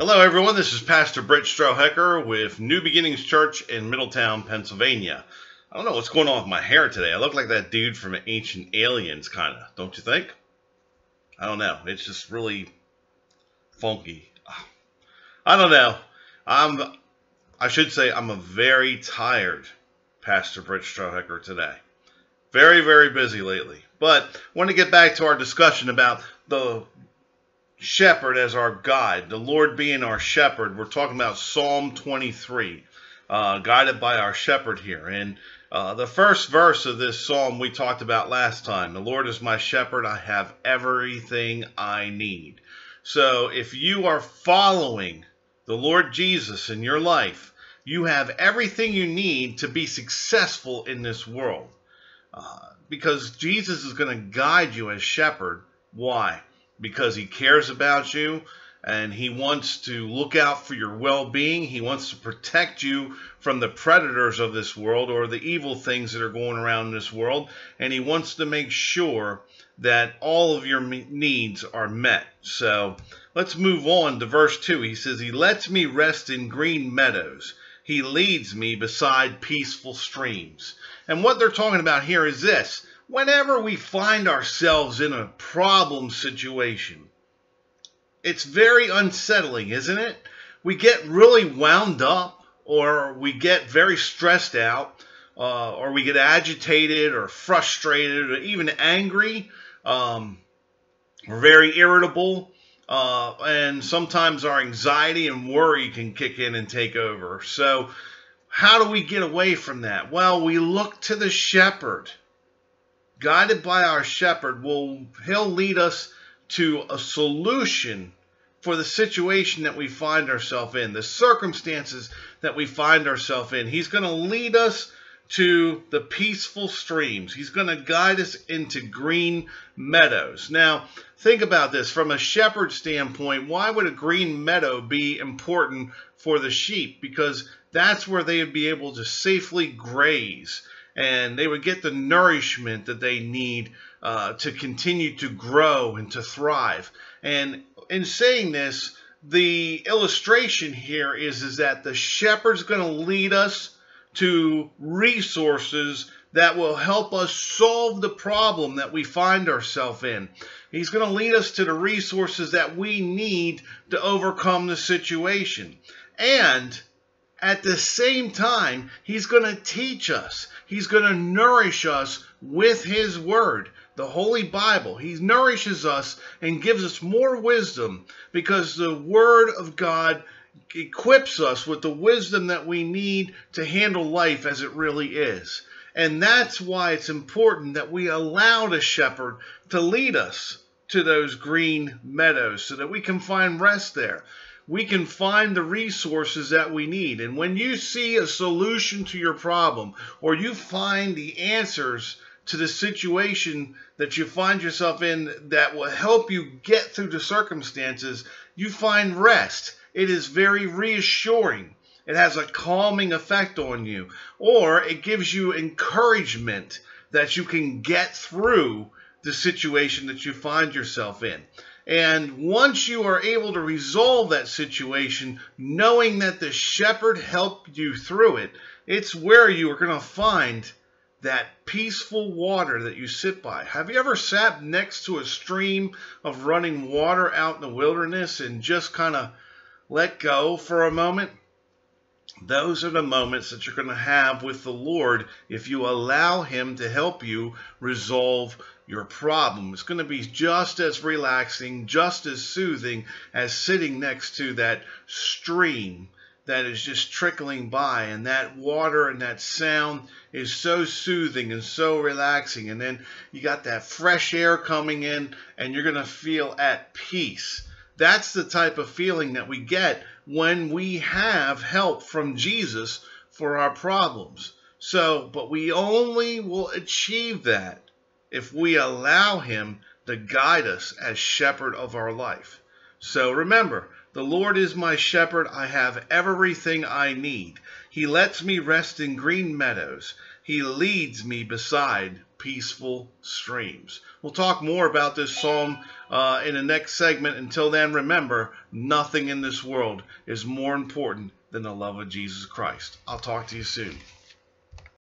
Hello, everyone. This is Pastor Britt Strohecker with New Beginnings Church in Middletown, Pennsylvania. I don't know what's going on with my hair today. I look like that dude from Ancient Aliens, kind of, don't you think? I don't know. It's just really funky. I don't know. I'm, I should say, I'm a very tired Pastor Britt Strohecker today. Very, very busy lately. But I want to get back to our discussion about the shepherd as our guide, the Lord being our shepherd. We're talking about Psalm 23, uh, guided by our shepherd here. And uh, the first verse of this psalm we talked about last time The Lord is my shepherd, I have everything I need. So if you are following the Lord Jesus in your life, you have everything you need to be successful in this world. Uh, because Jesus is going to guide you as shepherd. Why? Because he cares about you and he wants to look out for your well being. He wants to protect you from the predators of this world or the evil things that are going around in this world. And he wants to make sure that all of your needs are met. So let's move on to verse 2. He says, He lets me rest in green meadows. He leads me beside peaceful streams. And what they're talking about here is this whenever we find ourselves in a problem situation, it's very unsettling, isn't it? We get really wound up, or we get very stressed out, uh, or we get agitated, or frustrated, or even angry. Um, we're very irritable, uh, and sometimes our anxiety and worry can kick in and take over. So, how do we get away from that? Well, we look to the shepherd guided by our shepherd, will he'll lead us to a solution for the situation that we find ourselves in, the circumstances that we find ourselves in. He's going to lead us to the peaceful streams. He's going to guide us into green meadows. Now, think about this from a shepherd standpoint. Why would a green meadow be important for the sheep? Because that's where they would be able to safely graze and they would get the nourishment that they need uh, to continue to grow and to thrive. And in saying this, the illustration here is, is that the shepherd's going to lead us to resources that will help us solve the problem that we find ourselves in. He's going to lead us to the resources that we need to overcome the situation. And at the same time, he's going to teach us. He's going to nourish us with his word, the Holy Bible. He nourishes us and gives us more wisdom because the word of God equips us with the wisdom that we need to handle life as it really is. And that's why it's important that we allow the shepherd to lead us to those green meadows so that we can find rest there we can find the resources that we need. And when you see a solution to your problem or you find the answers to the situation that you find yourself in that will help you get through the circumstances, you find rest. It is very reassuring. It has a calming effect on you, or it gives you encouragement that you can get through the situation that you find yourself in. And once you are able to resolve that situation, knowing that the shepherd helped you through it, it's where you are going to find that peaceful water that you sit by. Have you ever sat next to a stream of running water out in the wilderness and just kind of let go for a moment? Those are the moments that you're going to have with the Lord if you allow Him to help you resolve your problem. It's going to be just as relaxing, just as soothing as sitting next to that stream that is just trickling by. And that water and that sound is so soothing and so relaxing. And then you got that fresh air coming in, and you're going to feel at peace. That's the type of feeling that we get when we have help from Jesus for our problems. So, but we only will achieve that if we allow Him to guide us as shepherd of our life. So remember, the Lord is my shepherd. I have everything I need. He lets me rest in green meadows. He leads me beside peaceful streams. We'll talk more about this psalm uh, in the next segment. Until then, remember nothing in this world is more important than the love of Jesus Christ. I'll talk to you soon.